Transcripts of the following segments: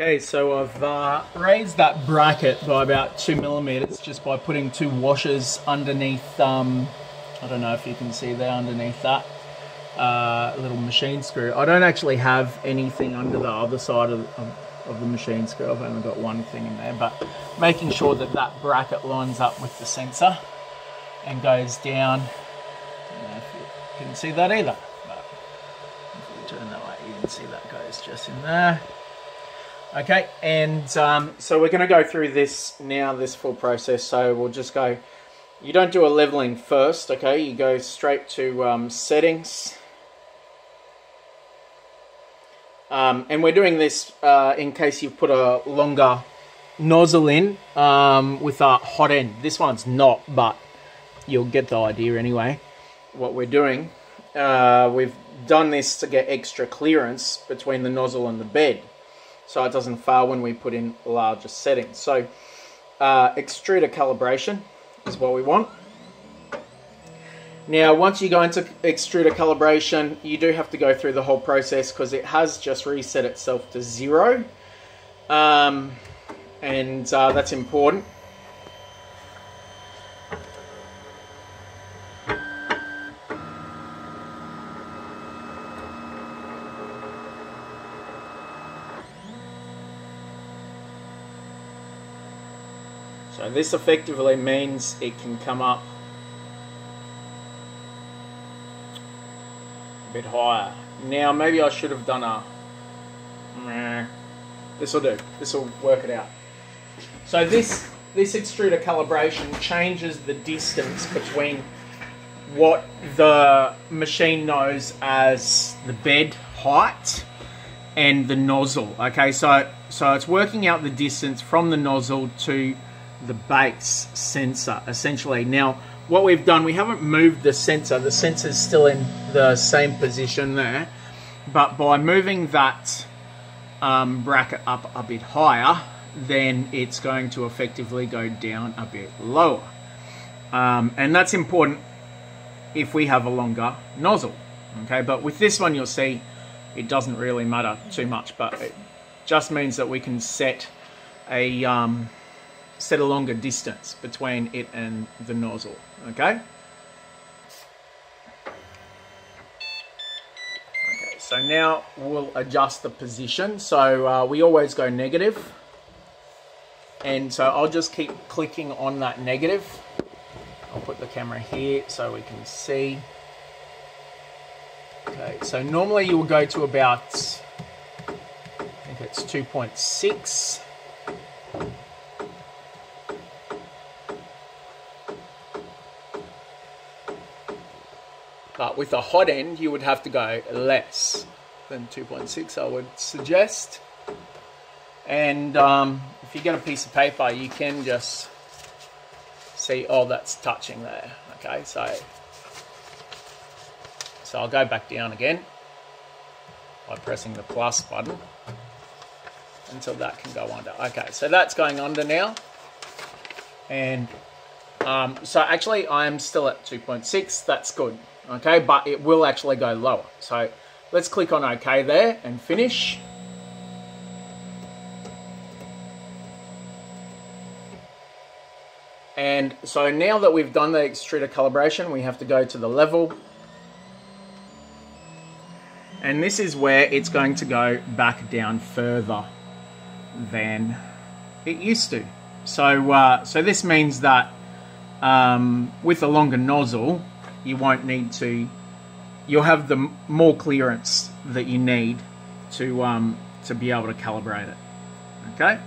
Okay, so I've uh, raised that bracket by about two millimeters just by putting two washers underneath, um, I don't know if you can see there underneath that uh, little machine screw. I don't actually have anything under the other side of, of, of the machine screw. I've only got one thing in there, but making sure that that bracket lines up with the sensor and goes down. I don't know if you can see that either, but if turn that way, you can see that goes just in there. Okay, and um, so we're going to go through this now, this full process. So we'll just go, you don't do a leveling first, okay? You go straight to um, settings. Um, and we're doing this uh, in case you've put a longer nozzle in um, with a hot end. This one's not, but you'll get the idea anyway. What we're doing, uh, we've done this to get extra clearance between the nozzle and the bed so it doesn't fail when we put in larger settings. So uh, extruder calibration is what we want. Now, once you go into extruder calibration, you do have to go through the whole process because it has just reset itself to zero. Um, and uh, that's important. This effectively means it can come up a bit higher. Now maybe I should have done a... This will do. This will work it out. So this, this extruder calibration changes the distance between what the machine knows as the bed height and the nozzle. Okay, so so it's working out the distance from the nozzle to the base sensor essentially. Now what we've done, we haven't moved the sensor. The sensor is still in the same position there, but by moving that um, bracket up a bit higher, then it's going to effectively go down a bit lower. Um, and that's important if we have a longer nozzle. Okay, but with this one you'll see it doesn't really matter too much, but it just means that we can set a um, set a longer distance between it and the nozzle, okay? Okay, so now we'll adjust the position. So uh, we always go negative. And so I'll just keep clicking on that negative. I'll put the camera here so we can see. Okay, so normally you will go to about, I think it's 2.6. But with a hot end, you would have to go less than 2.6, I would suggest. And um, if you get a piece of paper, you can just see, oh, that's touching there. Okay, so, so I'll go back down again by pressing the plus button until that can go under. Okay, so that's going under now. And um, so actually I'm still at 2.6, that's good okay? But it will actually go lower. So let's click on OK there and finish. And so now that we've done the extruder calibration, we have to go to the level. And this is where it's going to go back down further than it used to. So, uh, so this means that um, with a longer nozzle, you won't need to you'll have the more clearance that you need to um, to be able to calibrate it. Okay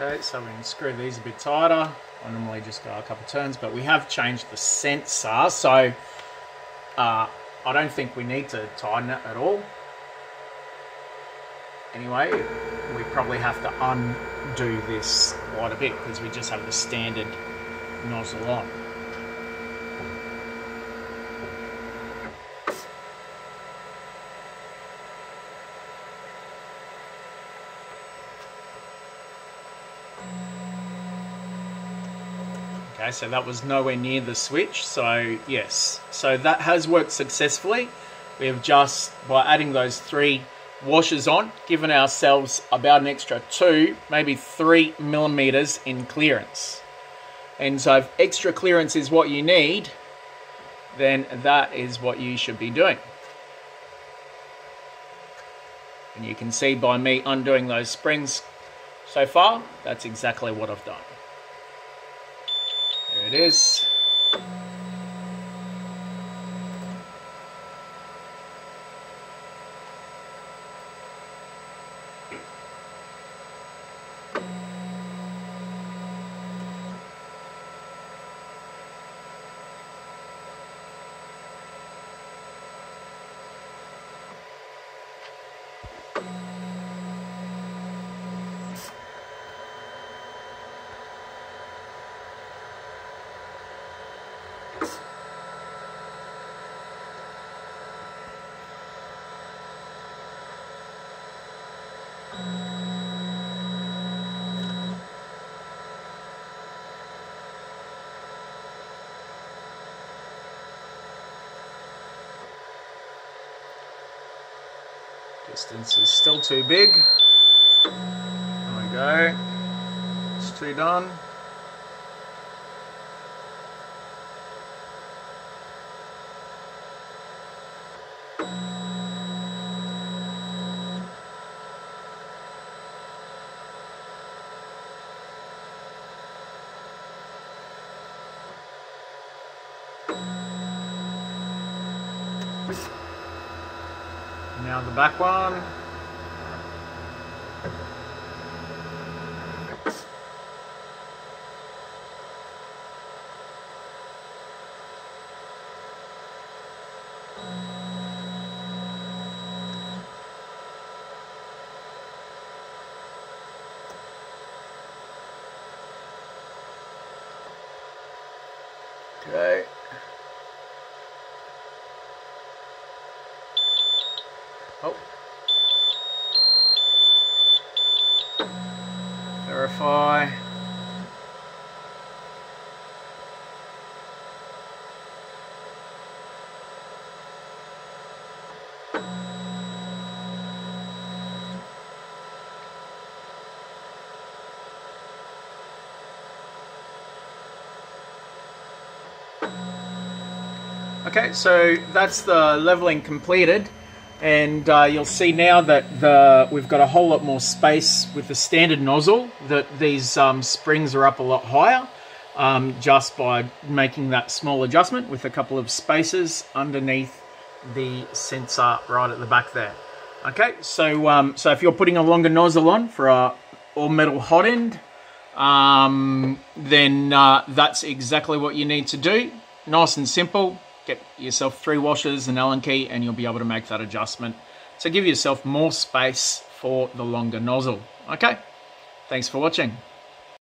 Okay, so we can screw these a bit tighter. I normally just go a couple turns, but we have changed the sensor, so uh, I don't think we need to tighten it at all. Anyway, we probably have to undo this quite a bit because we just have the standard nozzle on. Okay, so that was nowhere near the switch. So yes, so that has worked successfully. We have just, by adding those three washers on, given ourselves about an extra two, maybe three millimeters in clearance. And so if extra clearance is what you need, then that is what you should be doing. And you can see by me undoing those springs so far, that's exactly what I've done. It is. Distance is still too big. There we go. It's two done. Now the back one. Okay. Oh. Verify. Okay, so that's the leveling completed and uh, you'll see now that the we've got a whole lot more space with the standard nozzle that these um, springs are up a lot higher um, just by making that small adjustment with a couple of spaces underneath the sensor right at the back there. Okay so um, so if you're putting a longer nozzle on for a all metal hot end um, then uh, that's exactly what you need to do. Nice and simple get yourself three washers, and an Allen key, and you'll be able to make that adjustment to give yourself more space for the longer nozzle. Okay, thanks for watching.